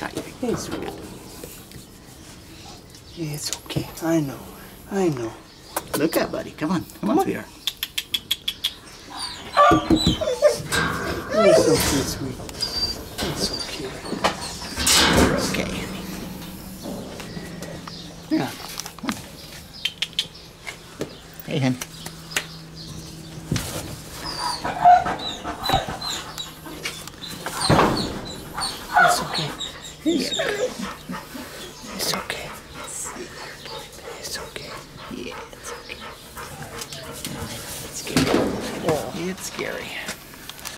Hey, sweet. Yeah, it's okay. I know. I know. Look up, buddy. Come on. Come on, sweetheart. You're so cute, sweet. You're so cute. You're okay. Yeah. Hey, hen. It's okay. It's okay. It's okay. It's okay. Yeah, it's okay. It's scary. It's scary.